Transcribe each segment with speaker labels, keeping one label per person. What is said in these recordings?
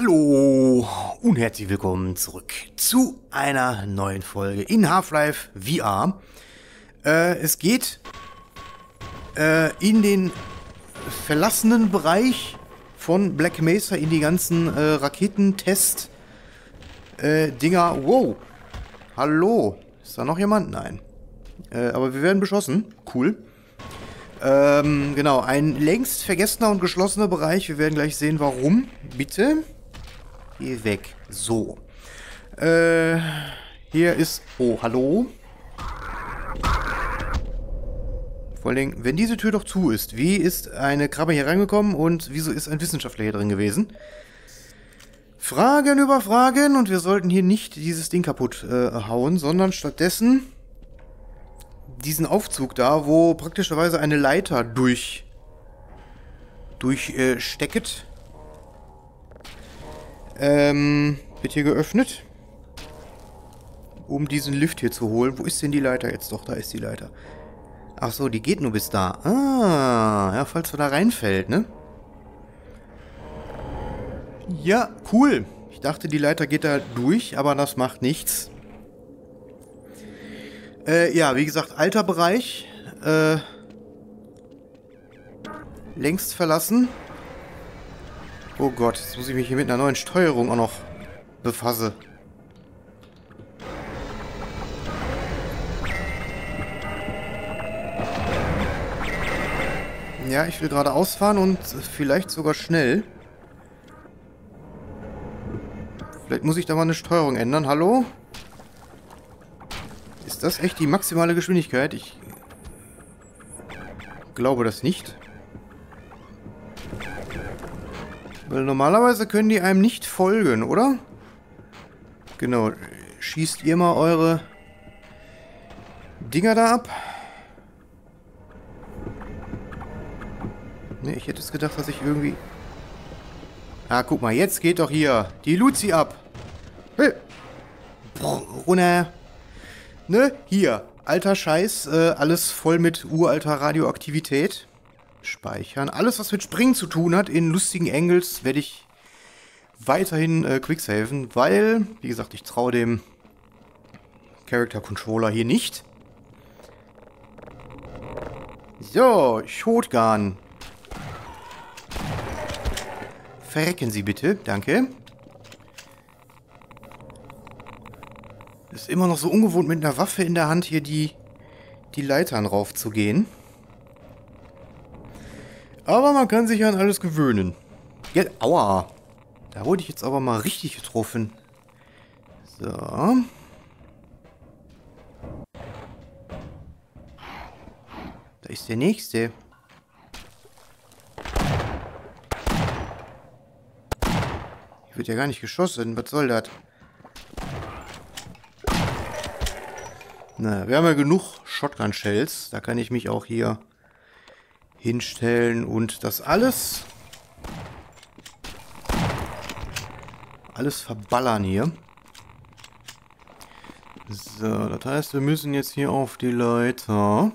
Speaker 1: Hallo und herzlich willkommen zurück zu einer neuen Folge in Half-Life VR. Äh, es geht äh, in den verlassenen Bereich von Black Mesa in die ganzen äh, Raketentest äh. Wow. Hallo. Ist da noch jemand? Nein. Äh, aber wir werden beschossen. Cool. Ähm, genau, ein längst vergessener und geschlossener Bereich. Wir werden gleich sehen, warum. Bitte. Geh weg. So. Äh, hier ist... Oh, hallo? Vor Dingen, wenn diese Tür doch zu ist, wie ist eine Krabbe hier reingekommen und wieso ist ein Wissenschaftler hier drin gewesen? Fragen über Fragen und wir sollten hier nicht dieses Ding kaputt äh, hauen, sondern stattdessen diesen Aufzug da, wo praktischerweise eine Leiter durch durchstecket. Äh, ähm, wird hier geöffnet. Um diesen Lift hier zu holen. Wo ist denn die Leiter jetzt? Doch, da ist die Leiter. Ach so, die geht nur bis da. Ah, ja, falls du da reinfällt, ne? Ja, cool. Ich dachte, die Leiter geht da durch, aber das macht nichts. Äh, ja, wie gesagt, alter Bereich. Äh, längst verlassen. Oh Gott, jetzt muss ich mich hier mit einer neuen Steuerung auch noch befassen. Ja, ich will gerade ausfahren und vielleicht sogar schnell. Vielleicht muss ich da mal eine Steuerung ändern. Hallo? Ist das echt die maximale Geschwindigkeit? Ich glaube das nicht. Weil normalerweise können die einem nicht folgen, oder? Genau. Schießt ihr mal eure Dinger da ab. Ne, ich hätte es gedacht, dass ich irgendwie... Ah, guck mal, jetzt geht doch hier die Luzi ab. Hey. Runter. Ne, hier. Alter Scheiß, äh, alles voll mit uralter Radioaktivität. Speichern. Alles, was mit Springen zu tun hat, in lustigen Angles, werde ich weiterhin äh, quicksaven, weil, wie gesagt, ich traue dem Character Controller hier nicht. So, Shotgun. Verrecken Sie bitte, danke. Ist immer noch so ungewohnt, mit einer Waffe in der Hand hier die, die Leitern raufzugehen. Aber man kann sich an alles gewöhnen. Ja, aua. Da wurde ich jetzt aber mal richtig getroffen. So. Da ist der nächste. Hier wird ja gar nicht geschossen. Was soll das? Na, wir haben ja genug Shotgun-Shells. Da kann ich mich auch hier hinstellen und das alles... Alles verballern hier. So, das heißt, wir müssen jetzt hier auf die Leiter.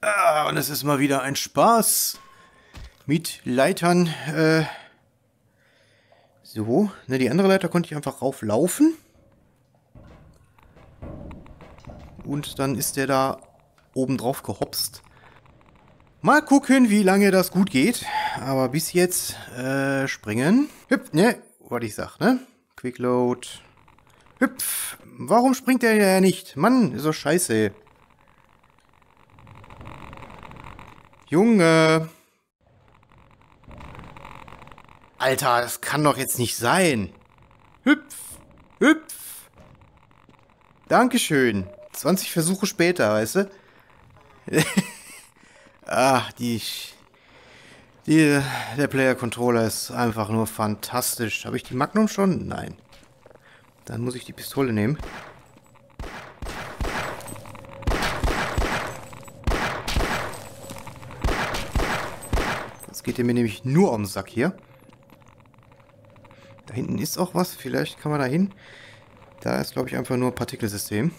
Speaker 1: Ah, und es ist mal wieder ein Spaß mit Leitern, äh, so, ne, die andere Leiter konnte ich einfach rauflaufen. Und dann ist der da oben drauf gehopst. Mal gucken, wie lange das gut geht. Aber bis jetzt, äh, springen. Hüpf, ne, was ich sag, ne? Quickload. Hüpf. Warum springt der ja nicht? Mann, ist doch scheiße. Junge. Alter, das kann doch jetzt nicht sein. Hüpf, hüpf. Dankeschön. 20 Versuche später, weißt du? Ach, die, die... Der Player-Controller ist einfach nur fantastisch. Habe ich die Magnum schon? Nein. Dann muss ich die Pistole nehmen. Jetzt geht ihr mir nämlich nur um den Sack hier. Da hinten ist auch was. Vielleicht kann man da hin. Da ist, glaube ich, einfach nur Partikelsystem.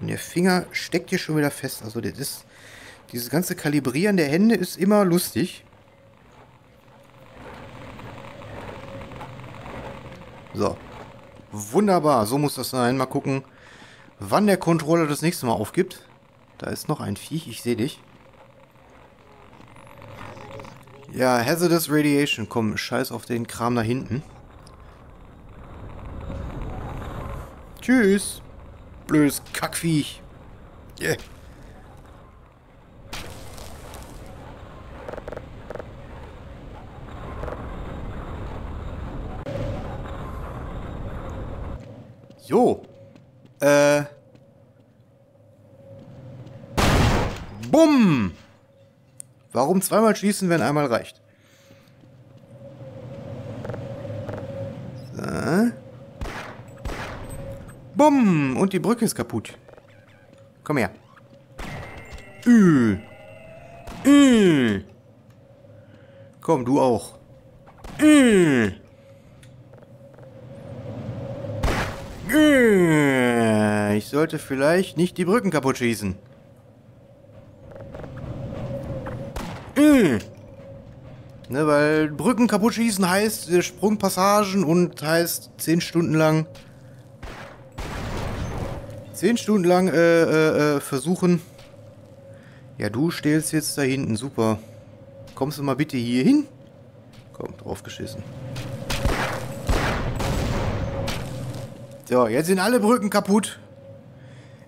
Speaker 1: Und der Finger steckt hier schon wieder fest. Also das ist... Dieses ganze Kalibrieren der Hände ist immer lustig. So. Wunderbar, so muss das sein. Mal gucken, wann der Controller das nächste Mal aufgibt. Da ist noch ein Viech, ich sehe dich. Ja, Hazardous Radiation. Komm, scheiß auf den Kram da hinten. Tschüss. Blödes Kackviech. Yeah. Jo. Äh. Bumm. Warum zweimal schießen, wenn einmal reicht? Bumm. Und die Brücke ist kaputt. Komm her. Ü. Ü. Komm, du auch. Ü. Ich sollte vielleicht nicht die Brücken kaputt schießen. Ne, weil Brücken kaputt schießen heißt äh, Sprungpassagen und heißt 10 Stunden lang 10 Stunden lang äh, äh, äh, versuchen. Ja, du stellst jetzt da hinten, super. Kommst du mal bitte hier hin? Komm, draufgeschissen. So, jetzt sind alle Brücken kaputt.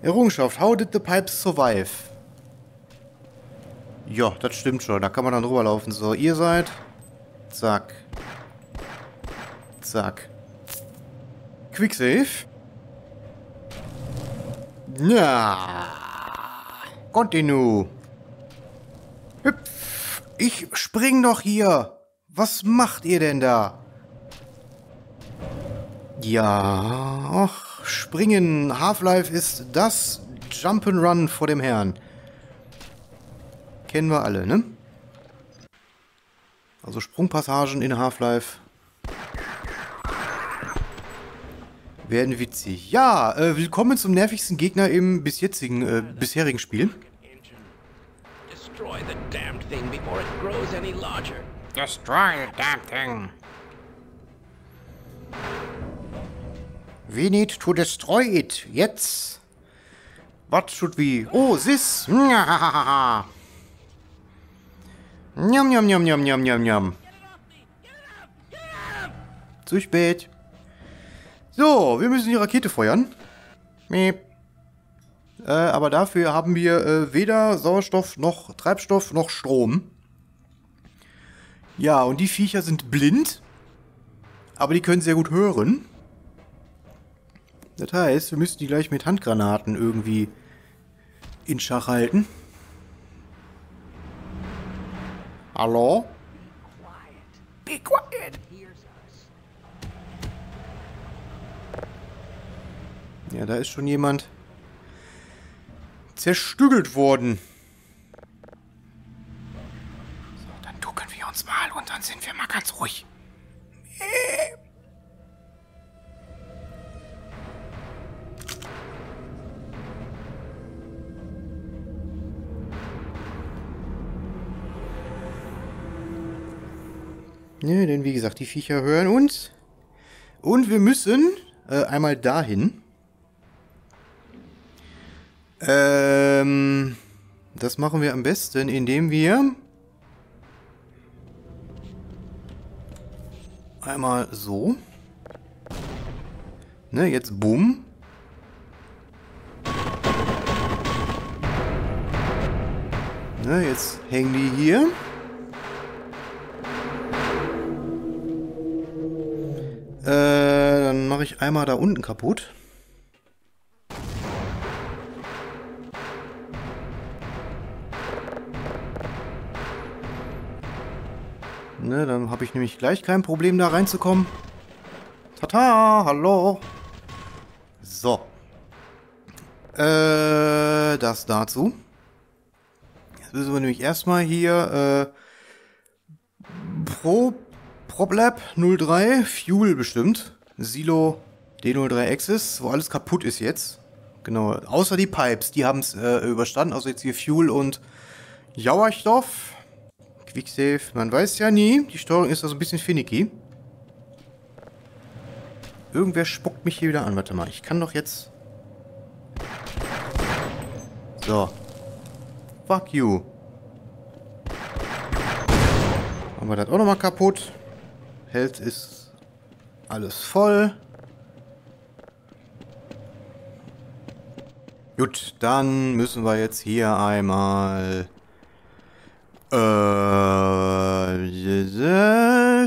Speaker 1: Errungenschaft. How did the pipes survive? Ja, das stimmt schon. Da kann man dann rüberlaufen. So, ihr seid... Zack. Zack. Quicksave. Ja. Continue. Hüpf. Ich spring doch hier. Was macht ihr denn da? Ja, ach, springen. Half-Life ist das Jump'n'Run vor dem Herrn. Kennen wir alle, ne? Also Sprungpassagen in Half-Life werden witzig. Ja, äh, willkommen zum nervigsten Gegner im bis jetzigen, äh, bisherigen Spiel. Destroy the damned thing before it grows any larger. Destroy the damned thing. We need to destroy it. Jetzt. What should we... Oh, this. Njam, njam, njam, njam, njam, njam, njam. Zu spät. So, wir müssen die Rakete feuern. Miep. Äh, aber dafür haben wir äh, weder Sauerstoff noch Treibstoff noch Strom. Ja, und die Viecher sind blind. Aber die können sehr gut hören. Das heißt, wir müssen die gleich mit Handgranaten irgendwie in Schach halten. Hallo? Be quiet. Ja, da ist schon jemand zerstückelt worden. So, dann ducken wir uns mal und dann sind wir mal ganz ruhig. Ne, denn wie gesagt, die Viecher hören uns. Und wir müssen äh, einmal dahin. Ähm, das machen wir am besten, indem wir einmal so. Ne, jetzt boom. Ne, jetzt hängen die hier. Äh, dann mache ich einmal da unten kaputt. Habe ich nämlich gleich kein Problem, da reinzukommen. Tata, hallo. So. Äh, das dazu. Jetzt müssen wir nämlich erstmal hier, äh, Pro PropLab 03, Fuel bestimmt. Silo D03 Axis, wo alles kaputt ist jetzt. Genau, außer die Pipes, die haben es äh, überstanden, außer jetzt hier Fuel und Sauerstoff. Quicksave, man weiß ja nie. Die Steuerung ist also ein bisschen finicky. Irgendwer spuckt mich hier wieder an. Warte mal, ich kann doch jetzt... So. Fuck you. Haben wir das auch nochmal kaputt. Health ist alles voll. Gut, dann müssen wir jetzt hier einmal... Äh,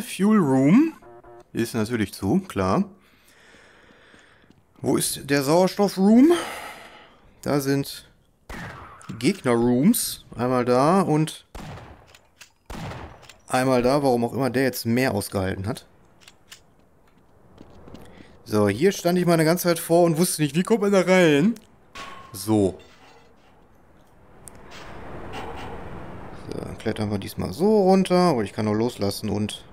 Speaker 1: Fuel Room. Ist natürlich zu, klar. Wo ist der Sauerstoff Room? Da sind Gegner Rooms. Einmal da und einmal da, warum auch immer der jetzt mehr ausgehalten hat. So, hier stand ich mal eine ganze Zeit vor und wusste nicht, wie kommt man da rein? So. So, dann klettern wir diesmal so runter. Oder ich kann nur loslassen und...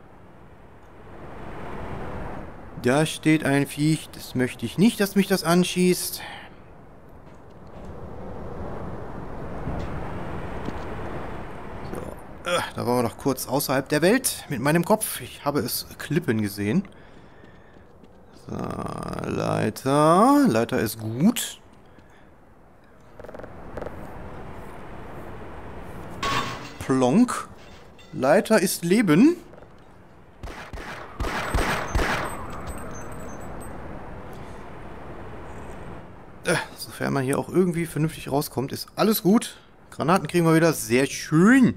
Speaker 1: Da steht ein Viech. Das möchte ich nicht, dass mich das anschießt. So. Äh, da waren wir noch kurz außerhalb der Welt mit meinem Kopf. Ich habe es klippen gesehen. So, Leiter. Leiter ist gut. Plonk. Leiter ist Leben. Äh, sofern man hier auch irgendwie vernünftig rauskommt, ist alles gut. Granaten kriegen wir wieder. Sehr schön.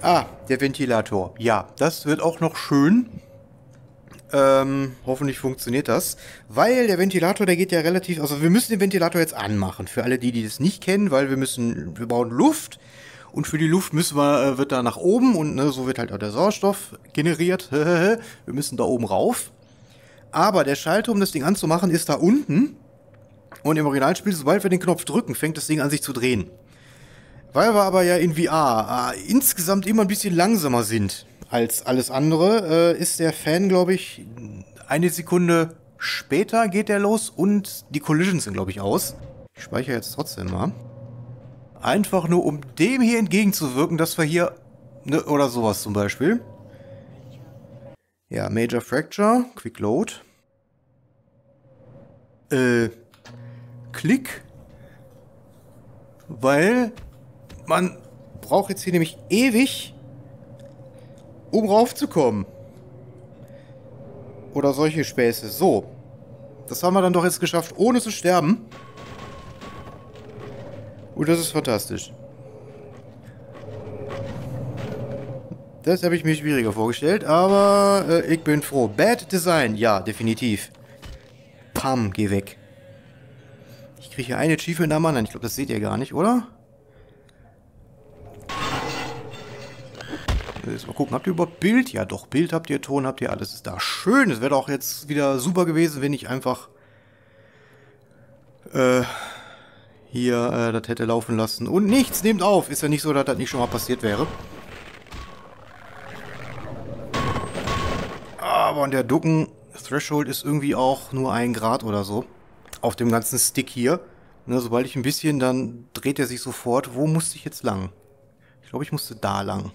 Speaker 1: Ah, der Ventilator. Ja, das wird auch noch schön. Ähm, hoffentlich funktioniert das. Weil der Ventilator, der geht ja relativ... Also wir müssen den Ventilator jetzt anmachen. Für alle die, die das nicht kennen, weil wir müssen... Wir brauchen Luft. Und für die Luft müssen wir, äh, wird da nach oben und ne, so wird halt auch der Sauerstoff generiert. wir müssen da oben rauf. Aber der Schalter, um das Ding anzumachen, ist da unten. Und im Originalspiel, sobald wir den Knopf drücken, fängt das Ding an sich zu drehen. Weil wir aber ja in VR äh, insgesamt immer ein bisschen langsamer sind als alles andere, äh, ist der Fan, glaube ich, eine Sekunde später geht der los und die Collisions sind, glaube ich, aus. Ich speichere jetzt trotzdem mal. Einfach nur, um dem hier entgegenzuwirken, dass wir hier... Ne, oder sowas zum Beispiel. Ja, Major Fracture, Quick Load. Äh, Klick. Weil man braucht jetzt hier nämlich ewig um raufzukommen. Oder solche Späße. So. Das haben wir dann doch jetzt geschafft, ohne zu sterben. Und das ist fantastisch. Das habe ich mir schwieriger vorgestellt, aber äh, ich bin froh. Bad Design, ja, definitiv. Pam, geh weg. Ich kriege hier eine Achievement am anderen. Ich glaube, das seht ihr gar nicht, oder? Jetzt mal gucken, habt ihr überhaupt Bild? Ja doch, Bild habt ihr, Ton habt ihr, alles ist da. Schön, es wäre doch jetzt wieder super gewesen, wenn ich einfach äh, hier äh, das hätte laufen lassen. Und nichts nehmt auf. Ist ja nicht so, dass das nicht schon mal passiert wäre. Aber und der Ducken Threshold ist irgendwie auch nur ein Grad oder so. Auf dem ganzen Stick hier. Ne, sobald ich ein bisschen, dann dreht er sich sofort. Wo musste ich jetzt lang? Ich glaube, ich musste da lang.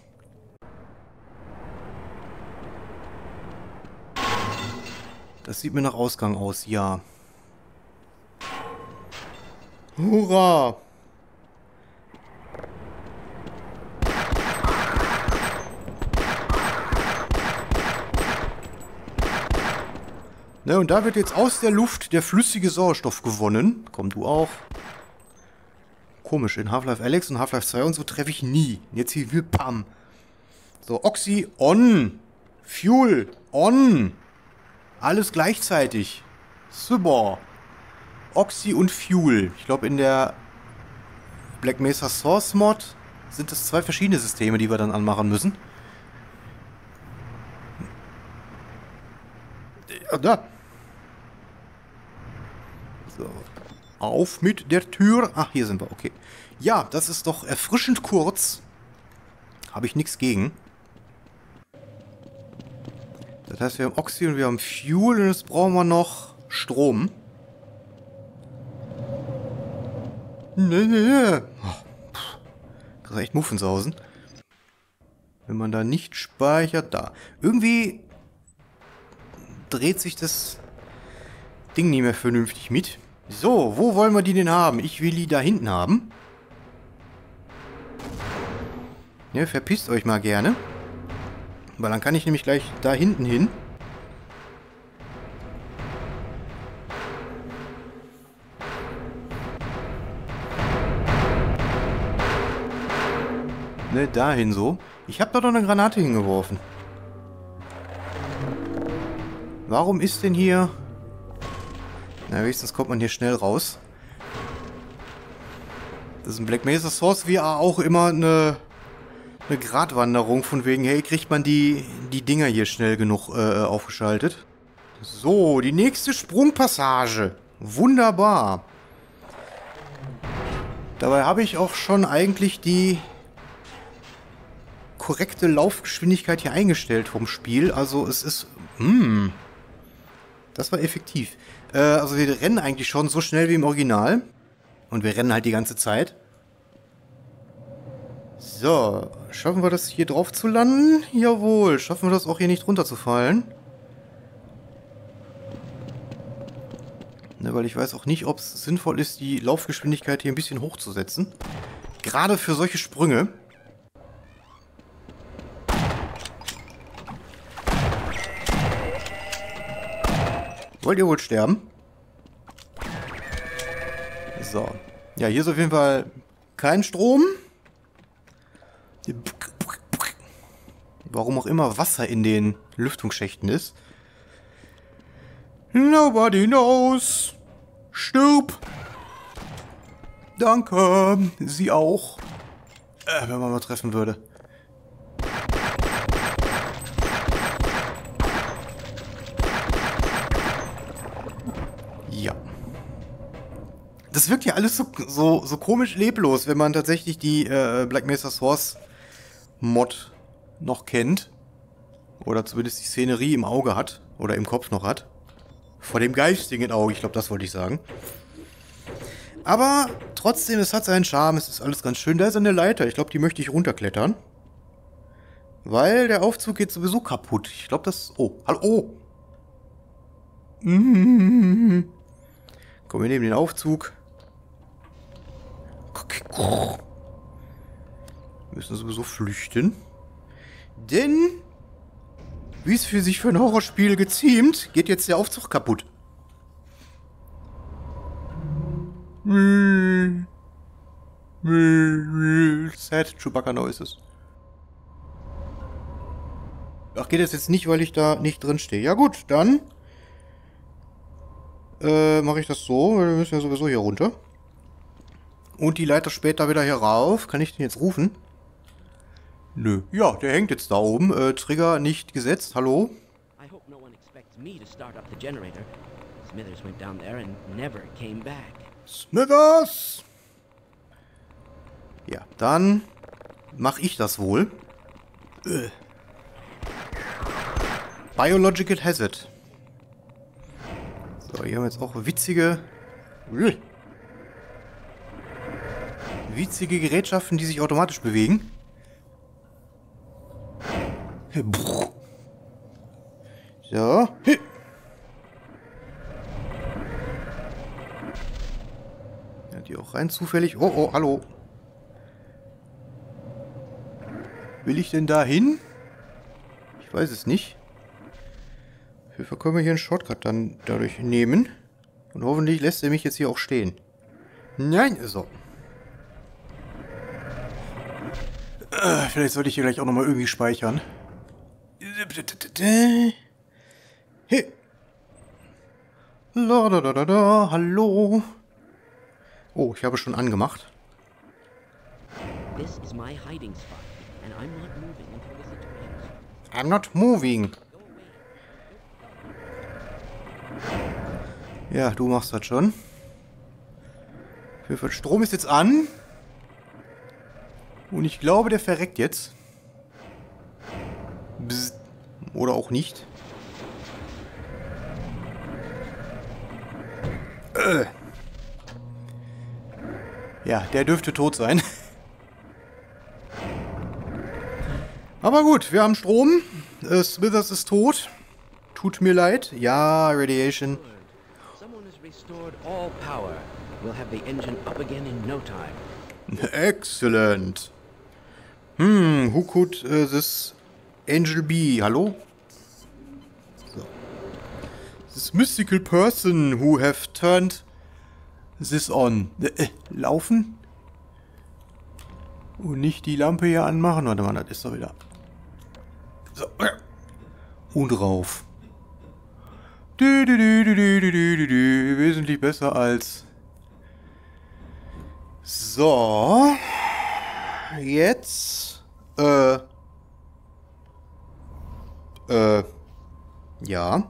Speaker 1: Das sieht mir nach Ausgang aus, ja. Hurra! Ne, und da wird jetzt aus der Luft der flüssige Sauerstoff gewonnen. Komm, du auch. Komisch, in Half-Life Alex und Half-Life 2 und so treffe ich nie. Jetzt hier, wir, pam. So, Oxy, on. Fuel, on. Alles gleichzeitig. Super. Oxy und Fuel. Ich glaube, in der Black Mesa Source Mod sind das zwei verschiedene Systeme, die wir dann anmachen müssen. Ja, da. So. Auf mit der Tür. Ach, hier sind wir. Okay. Ja, das ist doch erfrischend kurz. Habe ich nichts gegen. Das heißt, wir haben Oxy und wir haben Fuel und jetzt brauchen wir noch Strom. Nee, nee, nee. Das ist echt Muffensausen. Wenn man da nicht speichert, da. Irgendwie dreht sich das Ding nicht mehr vernünftig mit. So, wo wollen wir die denn haben? Ich will die da hinten haben. Ja, verpisst euch mal gerne. Weil dann kann ich nämlich gleich da hinten hin. Ne, dahin so. Ich habe da doch eine Granate hingeworfen. Warum ist denn hier... Na, wenigstens kommt man hier schnell raus. Das ist ein Black Mesa Source VR auch immer eine, eine Gratwanderung von wegen, hey, kriegt man die, die Dinger hier schnell genug äh, aufgeschaltet. So, die nächste Sprungpassage. Wunderbar. Dabei habe ich auch schon eigentlich die korrekte Laufgeschwindigkeit hier eingestellt vom Spiel. Also es ist... Hm, das war effektiv. Äh, also wir rennen eigentlich schon so schnell wie im Original. Und wir rennen halt die ganze Zeit. So, schaffen wir das hier drauf zu landen? Jawohl, schaffen wir das auch hier nicht runterzufallen? Ne, weil ich weiß auch nicht, ob es sinnvoll ist, die Laufgeschwindigkeit hier ein bisschen hochzusetzen. Gerade für solche Sprünge. Wollt ihr wohl sterben? So. Ja, hier ist auf jeden Fall kein Strom. Warum auch immer Wasser in den Lüftungsschächten ist. Nobody knows. Stirb. Danke. Sie auch. Äh, wenn man mal treffen würde. das wirkt ja alles so, so, so komisch leblos, wenn man tatsächlich die äh, Black Mesa Source Mod noch kennt. Oder zumindest die Szenerie im Auge hat. Oder im Kopf noch hat. Vor dem geistigen Auge, ich glaube, das wollte ich sagen. Aber trotzdem, es hat seinen Charme, es ist alles ganz schön. Da ist eine Leiter, ich glaube, die möchte ich runterklettern. Weil der Aufzug geht sowieso kaputt. Ich glaube, das... Oh, hallo, oh! Komm, wir nehmen den Aufzug. Müssen sowieso flüchten. Denn, wie es für sich für ein Horrorspiel geziemt, geht jetzt der Aufzug kaputt. Sad Chewbacca Noises. Ach, geht das jetzt nicht, weil ich da nicht drin stehe? Ja gut, dann äh, mache ich das so. Wir müssen ja sowieso hier runter. Und die Leiter später wieder hier rauf. Kann ich den jetzt rufen? Nö. Ja, der hängt jetzt da oben. Äh, Trigger nicht gesetzt. Hallo? I hope no one expects me to start up the generator. Smithers went down there and never came back. Smithers! Ja, dann mache ich das wohl. Äh. Biological Hazard. So, hier haben wir jetzt auch witzige... Äh witzige Gerätschaften, die sich automatisch bewegen. So. Ja, die auch rein zufällig. Oh, oh, hallo. Will ich denn da hin? Ich weiß es nicht. Wir können wir hier einen Shortcut dann dadurch nehmen. Und hoffentlich lässt er mich jetzt hier auch stehen. Nein, so. Äh, vielleicht sollte ich hier gleich auch nochmal irgendwie speichern. Hey. La, da, da, da, da. Hallo. Oh, ich habe schon angemacht. This is my hiding spot, and I'm not moving until the situation. I'm not moving. Ja, du machst das schon. Für Strom ist jetzt an. Und ich glaube, der verreckt jetzt. Bzz. Oder auch nicht. Ja, der dürfte tot sein. Aber gut, wir haben Strom. Äh, Smithers ist tot. Tut mir leid. Ja, Radiation.
Speaker 2: Someone has restored all power. We'll have the engine up again in no time.
Speaker 1: Excellent. Hmm, who could uh, this Angel B, hallo? So. This mystical person who have turned this on. Äh, äh, laufen? Und nicht die Lampe hier anmachen. Warte mal, das ist doch wieder. So. Und rauf. Du, du, du, Wesentlich besser als... So. Jetzt. Äh. Äh. Ja.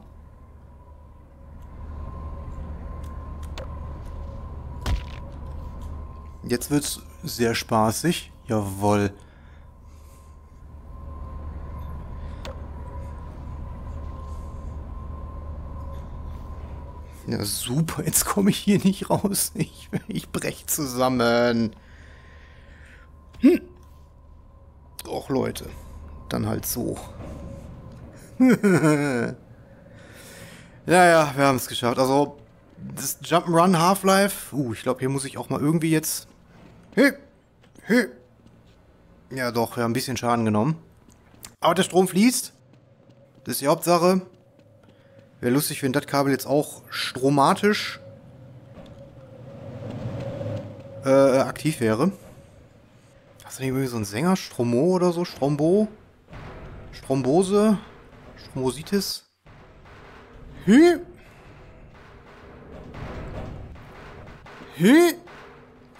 Speaker 1: Jetzt wird's sehr spaßig. Jawohl. Ja, super. Jetzt komme ich hier nicht raus. Ich, ich brech zusammen. Hm. Och, Leute. Dann halt so. naja, wir haben es geschafft. Also, das Jump'n'Run Half-Life. Uh, ich glaube, hier muss ich auch mal irgendwie jetzt... Hey, hey. Ja, doch, wir haben ein bisschen Schaden genommen. Aber der Strom fließt. Das ist die Hauptsache. Wäre lustig, wenn das Kabel jetzt auch stromatisch äh, aktiv wäre. Hast du nicht irgendwie so einen Sänger? Stromo oder so? Strombo? Strombose? Strombositis? Hä? Hä?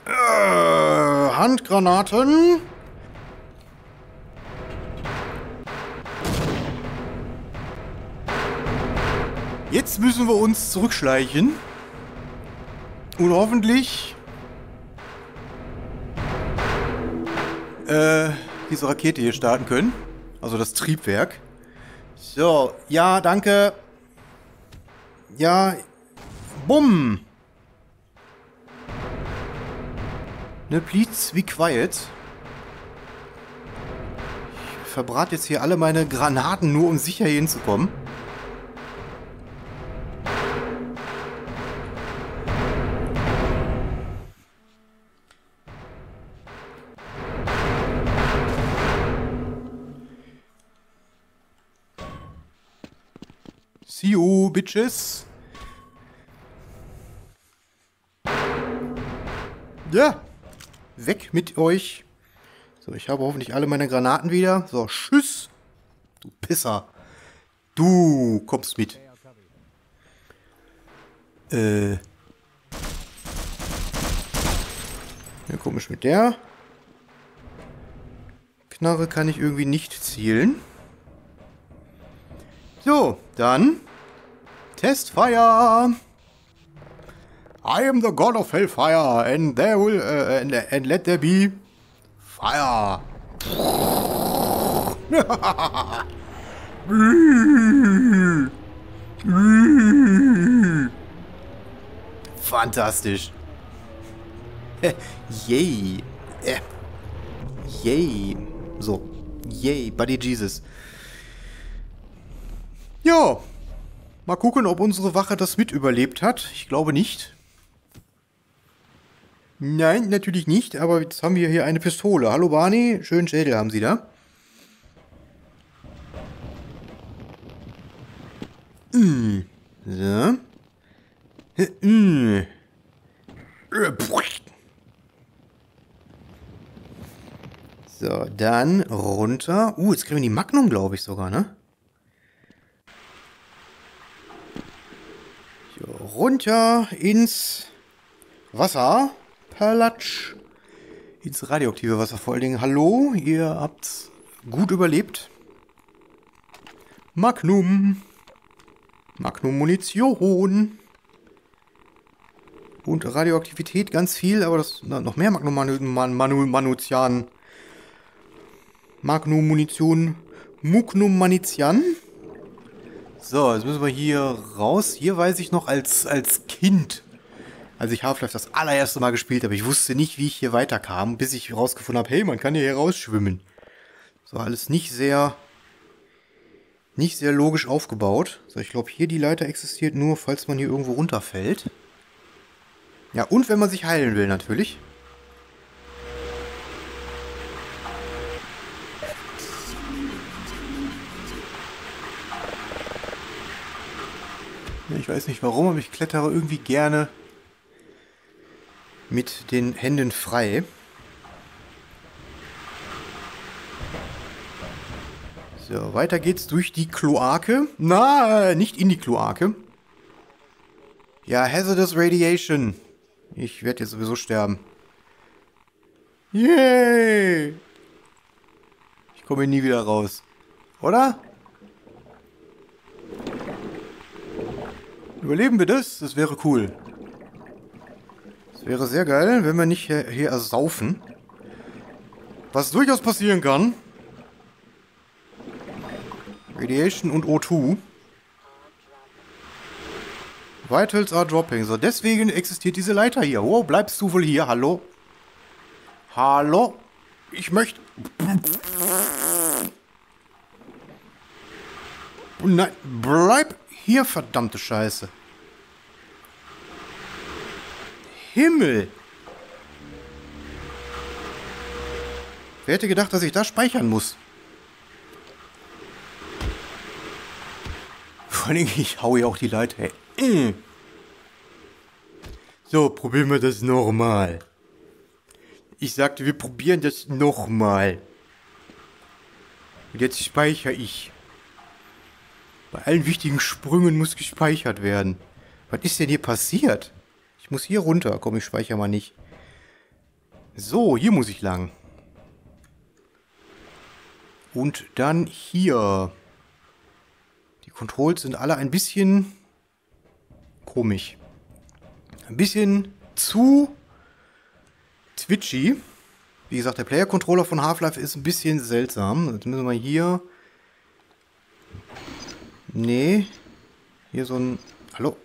Speaker 1: Äh, Handgranaten? Jetzt müssen wir uns zurückschleichen. Und hoffentlich äh, diese Rakete hier starten können. Also das Triebwerk. So, ja, danke. Ja, bumm. Ne, please be quiet. Ich verbrate jetzt hier alle meine Granaten, nur um sicher hinzukommen. Bitches. Ja, weg mit euch. So, ich habe hoffentlich alle meine Granaten wieder. So, tschüss. Du Pisser. Du kommst mit. Äh. Ja, komisch mit der. Knarre kann ich irgendwie nicht zielen. So, dann Testfire. I am the god of hellfire and there will uh, and, and let there be fire. Fantastisch. Yay. Äh. Yay. So. Yay, Buddy Jesus. Ja. Mal gucken, ob unsere Wache das mit überlebt hat. Ich glaube nicht. Nein, natürlich nicht, aber jetzt haben wir hier eine Pistole. Hallo Barney, schönen Schädel haben Sie da. So. So, dann runter. Uh, jetzt kriegen wir die Magnum, glaube ich sogar, ne? Runter ins Wasser. Perlatsch. Ins radioaktive Wasser vor allen Dingen. Hallo, ihr habt gut überlebt. Magnum. Magnum Munition. Und Radioaktivität ganz viel, aber das na, noch mehr Magnum Manu, Manu, Manutian. Magnum Munition. Mugnum Manitian. So, jetzt müssen wir hier raus. Hier weiß ich noch als, als Kind als ich Half-Life das allererste Mal gespielt habe. Ich wusste nicht, wie ich hier weiterkam, bis ich herausgefunden habe, hey, man kann hier rausschwimmen. So alles nicht sehr, nicht sehr logisch aufgebaut. So, ich glaube, hier die Leiter existiert nur, falls man hier irgendwo runterfällt. Ja, und wenn man sich heilen will, natürlich. Ich weiß nicht warum, aber ich klettere irgendwie gerne mit den Händen frei. So, weiter geht's durch die Kloake. Na, nicht in die Kloake. Ja, Hazardous Radiation. Ich werde jetzt sowieso sterben. Yay! Ich komme nie wieder raus. Oder? Überleben wir das? Das wäre cool. Das wäre sehr geil, wenn wir nicht hier, hier ersaufen. Was durchaus passieren kann. Radiation und O2. Vitals are dropping. So, deswegen existiert diese Leiter hier. Wow, bleibst du wohl hier? Hallo? Hallo? Ich möchte... Nein, bleib hier, verdammte Scheiße. Himmel! Wer hätte gedacht, dass ich da speichern muss? Vor allem, ich hau ja auch die Leiter. So, probieren wir das nochmal. Ich sagte, wir probieren das nochmal. Und jetzt speichere ich. Bei allen wichtigen Sprüngen muss gespeichert werden. Was ist denn hier passiert? Ich muss hier runter. Komm, ich speichere mal nicht. So, hier muss ich lang. Und dann hier. Die Controls sind alle ein bisschen komisch. Ein bisschen zu twitchy. Wie gesagt, der Player-Controller von Half-Life ist ein bisschen seltsam. Jetzt müssen wir hier... Nee. Hier so ein... Hallo?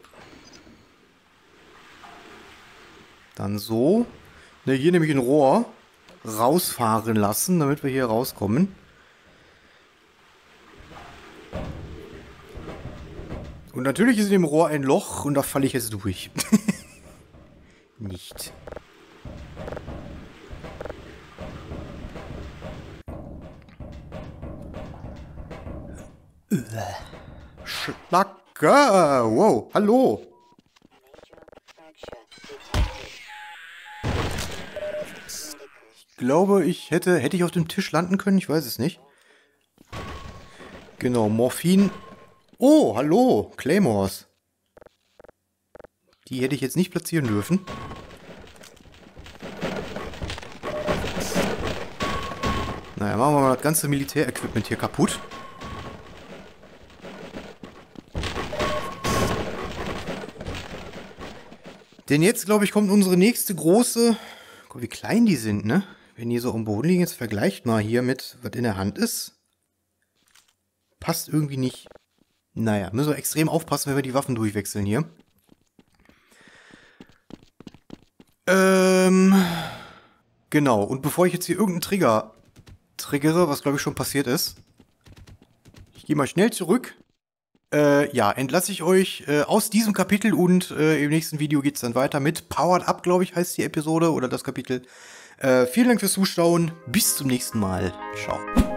Speaker 1: Dann so. Ne, hier nämlich ein Rohr rausfahren lassen, damit wir hier rauskommen. Und natürlich ist in dem Rohr ein Loch und da falle ich jetzt durch. Nicht. Schlacke! Wow, hallo! Ich glaube, ich hätte... Hätte ich auf dem Tisch landen können? Ich weiß es nicht. Genau, Morphin. Oh, hallo, Claymores. Die hätte ich jetzt nicht platzieren dürfen. Naja, machen wir mal das ganze Militärequipment hier kaputt. Denn jetzt, glaube ich, kommt unsere nächste große... Guck, wie klein die sind, ne? Wenn die so am Boden liegen, jetzt vergleicht mal hier mit, was in der Hand ist. Passt irgendwie nicht. Naja, müssen wir extrem aufpassen, wenn wir die Waffen durchwechseln hier. Ähm... Genau, und bevor ich jetzt hier irgendeinen Trigger triggere, was glaube ich schon passiert ist, ich gehe mal schnell zurück. Äh, ja, entlasse ich euch äh, aus diesem Kapitel und äh, im nächsten Video geht es dann weiter mit Powered Up, glaube ich, heißt die Episode oder das Kapitel. Äh, vielen Dank fürs Zuschauen. Bis zum nächsten Mal. Ciao.